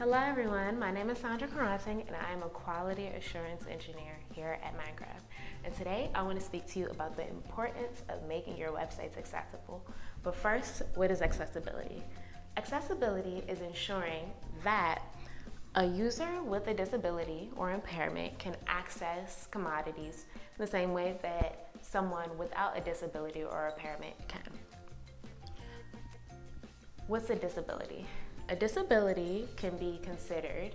Hello everyone, my name is Sandra Koranteng and I am a quality assurance engineer here at Mindgrub. And today I want to speak to you about the importance of making your websites accessible. But first, what is accessibility? Accessibility is ensuring that a user with a disability or impairment can access commodities the same way that someone without a disability or impairment can. What's a disability? A disability can be considered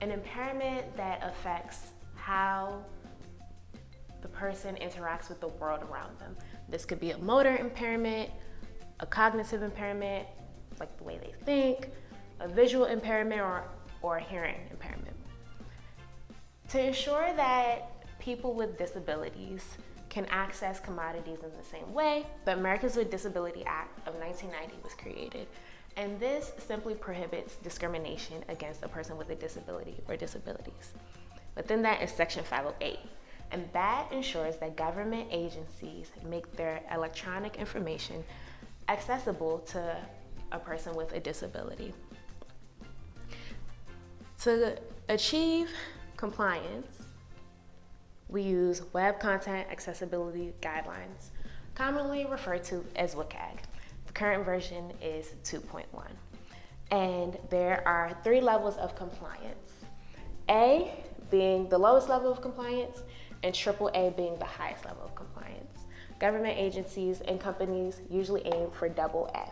an impairment that affects how the person interacts with the world around them. This could be a motor impairment, a cognitive impairment, like the way they think, a visual impairment, or, or a hearing impairment. To ensure that people with disabilities can access commodities in the same way, the Americans with Disability Act of 1990 was created. And this simply prohibits discrimination against a person with a disability or disabilities. Within that is Section 508. And that ensures that government agencies make their electronic information accessible to a person with a disability. To achieve compliance, we use Web Content Accessibility Guidelines, commonly referred to as WCAG current version is 2.1. And there are three levels of compliance. A being the lowest level of compliance, and AAA being the highest level of compliance. Government agencies and companies usually aim for double A.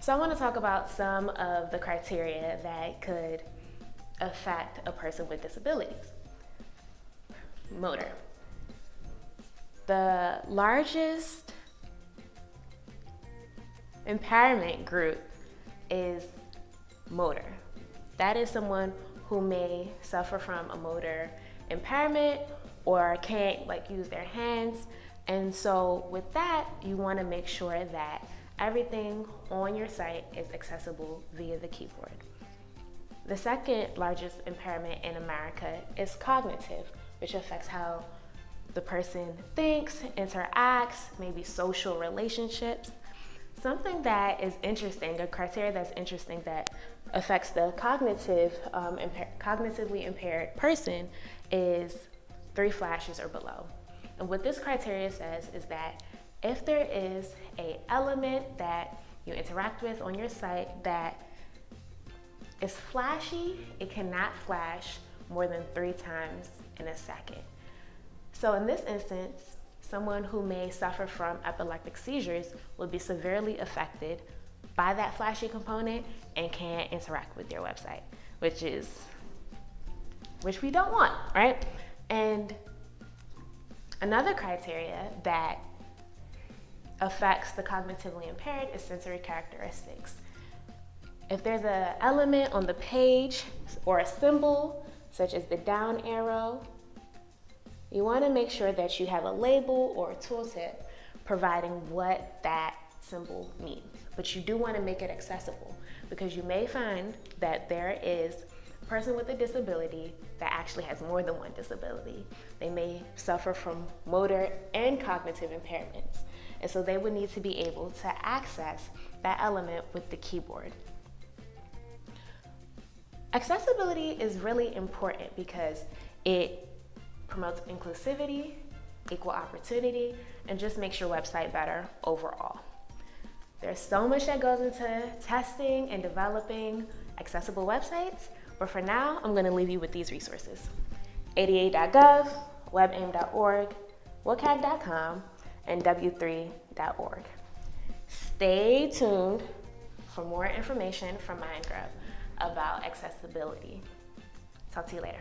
So I want to talk about some of the criteria that could affect a person with disabilities. Motor. The largest Impairment group is motor. That is someone who may suffer from a motor impairment or can't like use their hands. And so with that, you wanna make sure that everything on your site is accessible via the keyboard. The second largest impairment in America is cognitive, which affects how the person thinks, interacts, maybe social relationships. Something that is interesting, a criteria that's interesting that affects the cognitive, um, cognitively impaired person is three flashes or below. And what this criteria says is that if there is a element that you interact with on your site that is flashy, it cannot flash more than three times in a second. So in this instance, someone who may suffer from epileptic seizures will be severely affected by that flashy component and can't interact with your website, which is, which we don't want, right? And another criteria that affects the cognitively impaired is sensory characteristics. If there's an element on the page or a symbol, such as the down arrow you want to make sure that you have a label or a tooltip providing what that symbol means. But you do want to make it accessible because you may find that there is a person with a disability that actually has more than one disability. They may suffer from motor and cognitive impairments. And so they would need to be able to access that element with the keyboard. Accessibility is really important because it promotes inclusivity, equal opportunity, and just makes your website better overall. There's so much that goes into testing and developing accessible websites, but for now, I'm gonna leave you with these resources. ada.gov, webaim.org, wcag.com, and w3.org. Stay tuned for more information from Mindgrub about accessibility. Talk to you later.